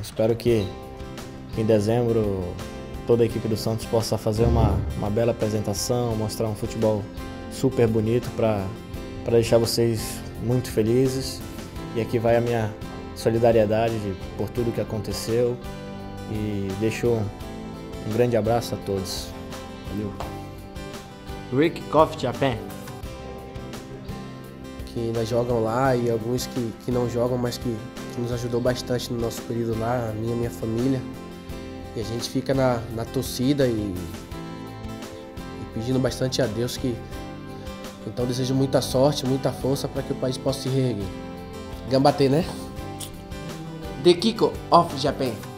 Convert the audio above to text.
espero que em dezembro toda a equipe do Santos possa fazer uma, uma bela apresentação, mostrar um futebol super bonito para deixar vocês muito felizes. E aqui vai a minha solidariedade por tudo que aconteceu e deixo um grande abraço a todos. Valeu. Rick Coffee Japan. Que ainda jogam lá e alguns que, que não jogam, mas que, que nos ajudou bastante no nosso período lá, a minha minha família. E a gente fica na, na torcida e, e pedindo bastante a Deus que. Então desejo muita sorte, muita força para que o país possa se reerguer. Gambatê, né? The Kiko of Japan.